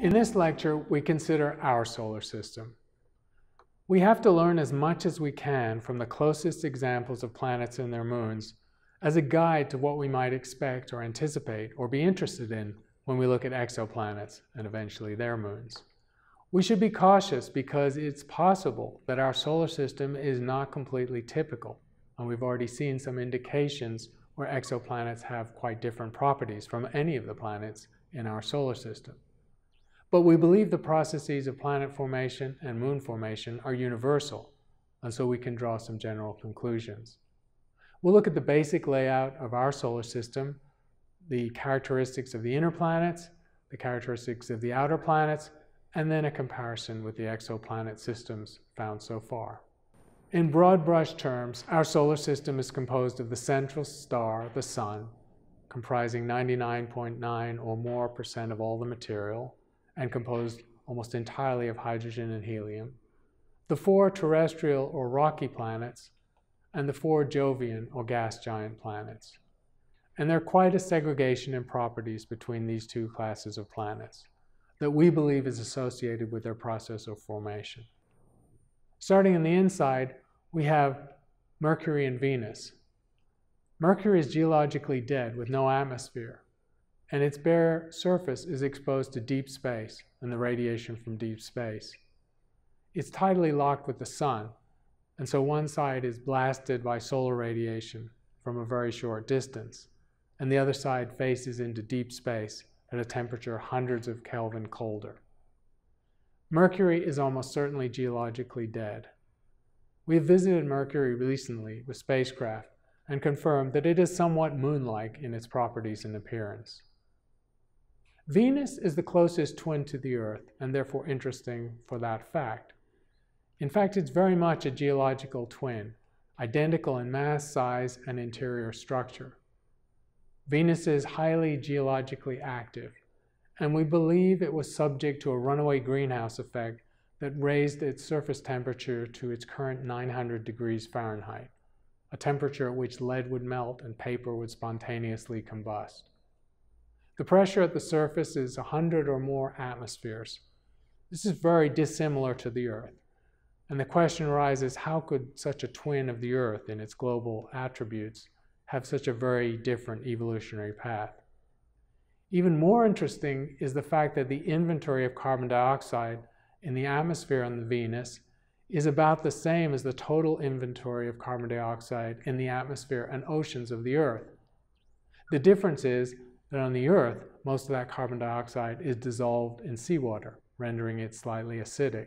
In this lecture, we consider our solar system. We have to learn as much as we can from the closest examples of planets and their moons as a guide to what we might expect or anticipate or be interested in when we look at exoplanets and eventually their moons. We should be cautious because it's possible that our solar system is not completely typical, and we've already seen some indications where exoplanets have quite different properties from any of the planets in our solar system. But we believe the processes of planet formation and moon formation are universal, and so we can draw some general conclusions. We'll look at the basic layout of our solar system, the characteristics of the inner planets, the characteristics of the outer planets, and then a comparison with the exoplanet systems found so far. In broad brush terms, our solar system is composed of the central star, the Sun, comprising 99.9 or more percent of all the material, and composed almost entirely of hydrogen and helium, the four terrestrial or rocky planets, and the four Jovian or gas giant planets. And there are quite a segregation in properties between these two classes of planets that we believe is associated with their process of formation. Starting on the inside, we have Mercury and Venus. Mercury is geologically dead with no atmosphere, and its bare surface is exposed to deep space and the radiation from deep space. It's tidally locked with the sun, and so one side is blasted by solar radiation from a very short distance, and the other side faces into deep space at a temperature hundreds of Kelvin colder. Mercury is almost certainly geologically dead. We have visited Mercury recently with spacecraft and confirmed that it is somewhat moon-like in its properties and appearance. Venus is the closest twin to the Earth and therefore interesting for that fact. In fact, it's very much a geological twin, identical in mass, size, and interior structure. Venus is highly geologically active, and we believe it was subject to a runaway greenhouse effect that raised its surface temperature to its current 900 degrees Fahrenheit, a temperature at which lead would melt and paper would spontaneously combust. The pressure at the surface is 100 or more atmospheres. This is very dissimilar to the Earth. And the question arises, how could such a twin of the Earth in its global attributes have such a very different evolutionary path. Even more interesting is the fact that the inventory of carbon dioxide in the atmosphere on the Venus is about the same as the total inventory of carbon dioxide in the atmosphere and oceans of the Earth. The difference is that on the Earth, most of that carbon dioxide is dissolved in seawater, rendering it slightly acidic.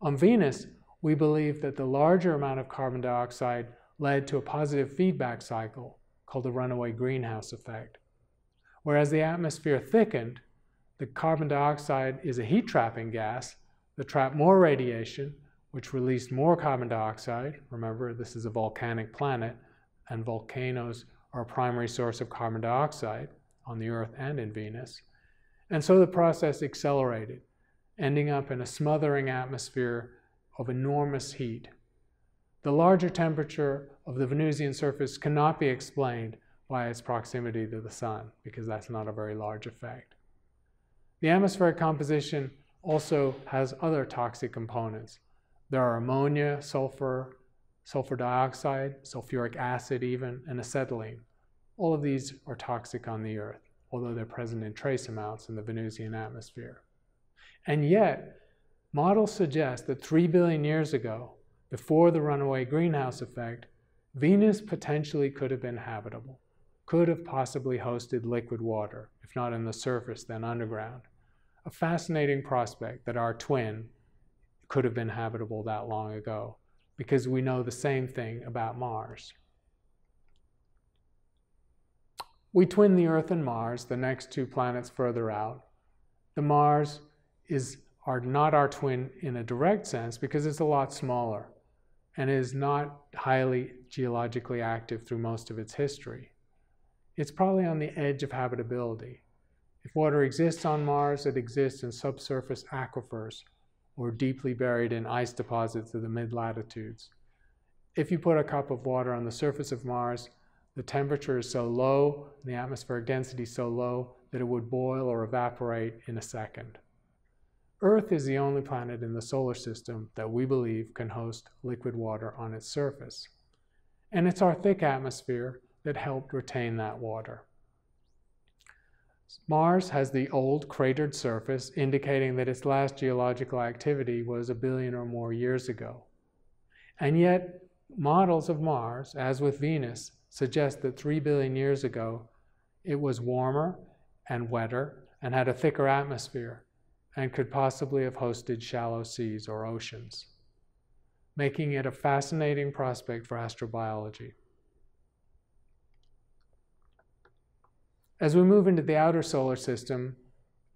On Venus, we believe that the larger amount of carbon dioxide led to a positive feedback cycle called the runaway greenhouse effect. Whereas the atmosphere thickened, the carbon dioxide is a heat trapping gas that trapped more radiation, which released more carbon dioxide. Remember, this is a volcanic planet, and volcanoes a primary source of carbon dioxide on the Earth and in Venus. And so the process accelerated, ending up in a smothering atmosphere of enormous heat the larger temperature of the Venusian surface cannot be explained by its proximity to the sun, because that's not a very large effect. The atmospheric composition also has other toxic components. There are ammonia, sulfur, sulfur dioxide, sulfuric acid even, and acetylene. All of these are toxic on the Earth, although they're present in trace amounts in the Venusian atmosphere. And yet, models suggest that 3 billion years ago, before the runaway greenhouse effect, Venus potentially could have been habitable, could have possibly hosted liquid water, if not in the surface, then underground. A fascinating prospect that our twin could have been habitable that long ago, because we know the same thing about Mars. We twin the Earth and Mars, the next two planets further out. The Mars is are not our twin in a direct sense because it's a lot smaller and is not highly geologically active through most of its history. It's probably on the edge of habitability. If water exists on Mars, it exists in subsurface aquifers or deeply buried in ice deposits of the mid-latitudes. If you put a cup of water on the surface of Mars, the temperature is so low, and the atmospheric density so low, that it would boil or evaporate in a second. Earth is the only planet in the solar system that we believe can host liquid water on its surface. And it's our thick atmosphere that helped retain that water. Mars has the old cratered surface, indicating that its last geological activity was a billion or more years ago. And yet, models of Mars, as with Venus, suggest that 3 billion years ago it was warmer and wetter and had a thicker atmosphere and could possibly have hosted shallow seas or oceans, making it a fascinating prospect for astrobiology. As we move into the outer solar system,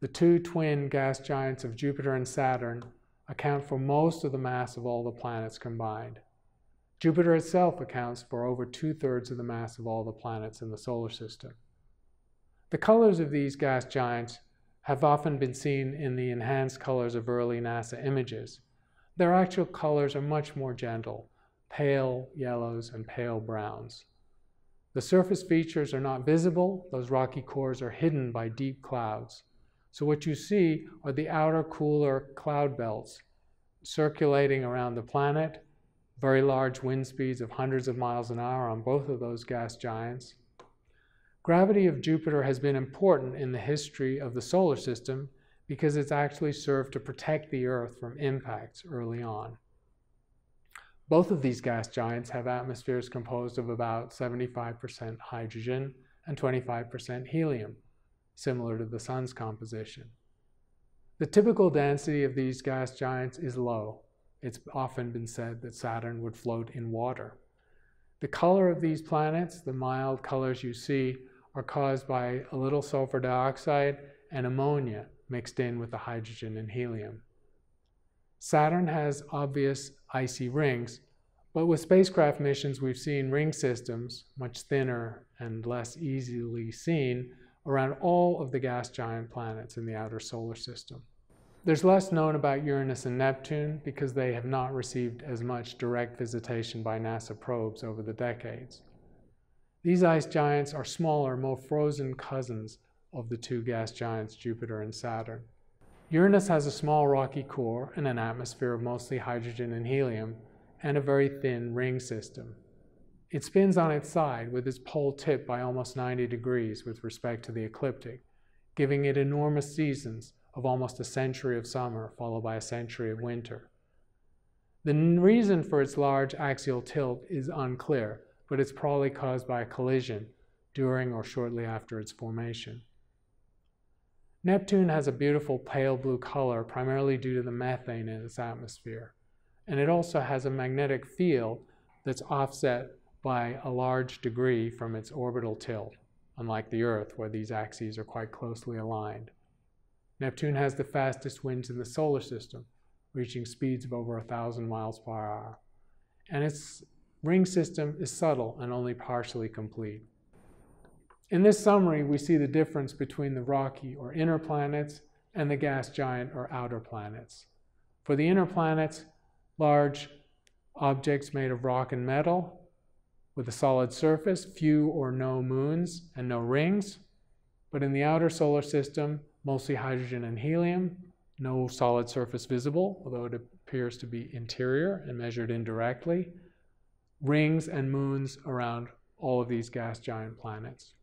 the two twin gas giants of Jupiter and Saturn account for most of the mass of all the planets combined. Jupiter itself accounts for over two thirds of the mass of all the planets in the solar system. The colors of these gas giants have often been seen in the enhanced colors of early NASA images. Their actual colors are much more gentle, pale yellows and pale browns. The surface features are not visible. Those rocky cores are hidden by deep clouds. So what you see are the outer cooler cloud belts circulating around the planet, very large wind speeds of hundreds of miles an hour on both of those gas giants. Gravity of Jupiter has been important in the history of the solar system because it's actually served to protect the Earth from impacts early on. Both of these gas giants have atmospheres composed of about 75% hydrogen and 25% helium, similar to the Sun's composition. The typical density of these gas giants is low. It's often been said that Saturn would float in water. The color of these planets, the mild colors you see, are caused by a little sulfur dioxide and ammonia mixed in with the hydrogen and helium. Saturn has obvious icy rings, but with spacecraft missions, we've seen ring systems, much thinner and less easily seen, around all of the gas giant planets in the outer solar system. There's less known about Uranus and Neptune because they have not received as much direct visitation by NASA probes over the decades. These ice giants are smaller, more frozen cousins of the two gas giants Jupiter and Saturn. Uranus has a small rocky core and an atmosphere of mostly hydrogen and helium, and a very thin ring system. It spins on its side with its pole tipped by almost 90 degrees with respect to the ecliptic, giving it enormous seasons of almost a century of summer followed by a century of winter. The reason for its large axial tilt is unclear, but it's probably caused by a collision during or shortly after its formation. Neptune has a beautiful pale blue color primarily due to the methane in its atmosphere. And it also has a magnetic field that's offset by a large degree from its orbital tilt, unlike the Earth, where these axes are quite closely aligned. Neptune has the fastest winds in the solar system, reaching speeds of over 1,000 miles per hour. And its ring system is subtle and only partially complete. In this summary, we see the difference between the rocky or inner planets and the gas giant or outer planets. For the inner planets, large objects made of rock and metal with a solid surface, few or no moons and no rings. But in the outer solar system, mostly hydrogen and helium, no solid surface visible, although it appears to be interior and measured indirectly, rings and moons around all of these gas giant planets.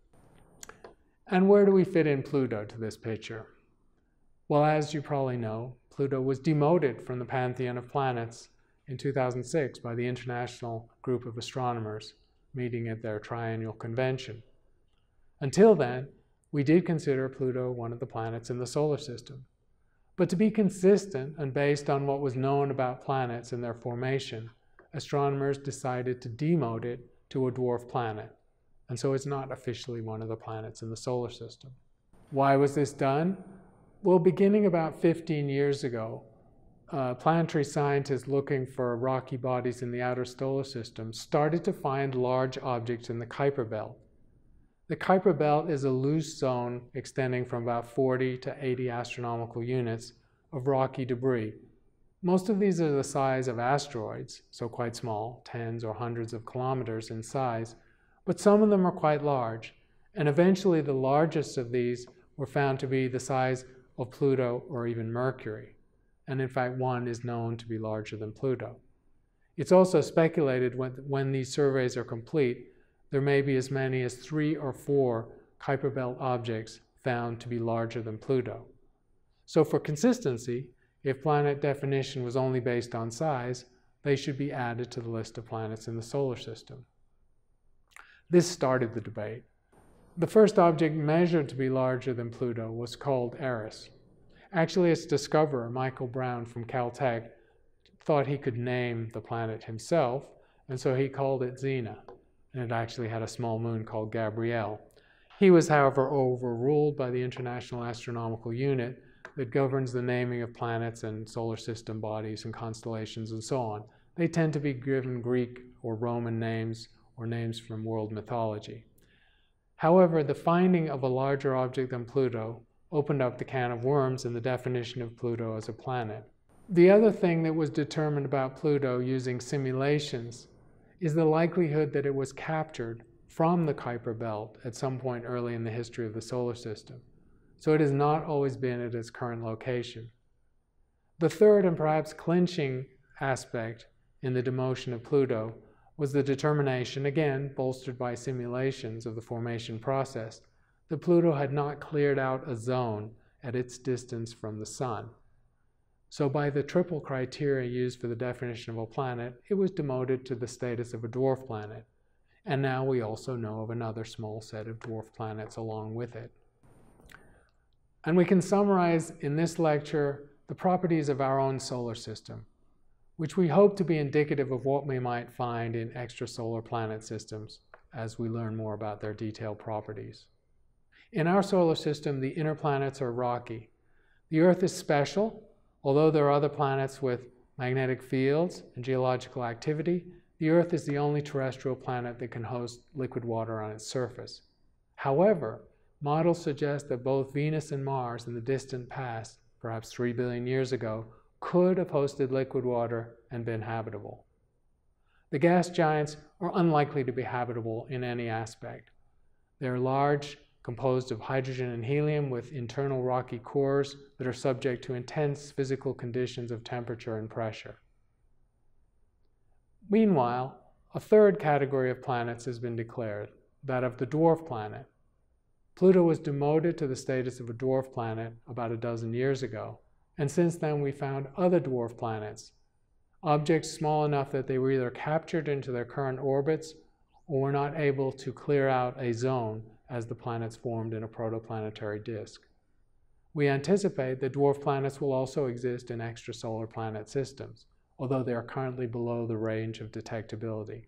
And where do we fit in Pluto to this picture? Well, as you probably know, Pluto was demoted from the pantheon of planets in 2006 by the International Group of Astronomers meeting at their triennial convention. Until then, we did consider Pluto one of the planets in the solar system. But to be consistent and based on what was known about planets and their formation, astronomers decided to demote it to a dwarf planet and so it's not officially one of the planets in the solar system. Why was this done? Well, beginning about 15 years ago, uh, planetary scientists looking for rocky bodies in the outer solar system started to find large objects in the Kuiper Belt. The Kuiper Belt is a loose zone extending from about 40 to 80 astronomical units of rocky debris. Most of these are the size of asteroids, so quite small, tens or hundreds of kilometers in size, but some of them are quite large, and eventually the largest of these were found to be the size of Pluto or even Mercury, and in fact, one is known to be larger than Pluto. It's also speculated when, when these surveys are complete, there may be as many as three or four Kuiper Belt objects found to be larger than Pluto. So, for consistency, if planet definition was only based on size, they should be added to the list of planets in the solar system. This started the debate. The first object measured to be larger than Pluto was called Eris. Actually, its discoverer, Michael Brown from Caltech, thought he could name the planet himself, and so he called it Xena. And it actually had a small moon called Gabrielle. He was, however, overruled by the International Astronomical Union that governs the naming of planets and solar system bodies and constellations and so on. They tend to be given Greek or Roman names or names from world mythology. However, the finding of a larger object than Pluto opened up the can of worms in the definition of Pluto as a planet. The other thing that was determined about Pluto using simulations is the likelihood that it was captured from the Kuiper Belt at some point early in the history of the solar system. So it has not always been at its current location. The third and perhaps clinching aspect in the demotion of Pluto was the determination, again bolstered by simulations of the formation process, that Pluto had not cleared out a zone at its distance from the Sun. So, by the triple criteria used for the definition of a planet, it was demoted to the status of a dwarf planet. And now we also know of another small set of dwarf planets along with it. And we can summarize in this lecture the properties of our own solar system, which we hope to be indicative of what we might find in extrasolar planet systems as we learn more about their detailed properties. In our solar system, the inner planets are rocky. The Earth is special. Although there are other planets with magnetic fields and geological activity, the Earth is the only terrestrial planet that can host liquid water on its surface. However, models suggest that both Venus and Mars in the distant past, perhaps 3 billion years ago, could have hosted liquid water and been habitable. The gas giants are unlikely to be habitable in any aspect. They're large composed of hydrogen and helium with internal rocky cores that are subject to intense physical conditions of temperature and pressure. Meanwhile, a third category of planets has been declared, that of the dwarf planet. Pluto was demoted to the status of a dwarf planet about a dozen years ago, and since then we found other dwarf planets, objects small enough that they were either captured into their current orbits or were not able to clear out a zone as the planets formed in a protoplanetary disk. We anticipate that dwarf planets will also exist in extrasolar planet systems, although they are currently below the range of detectability.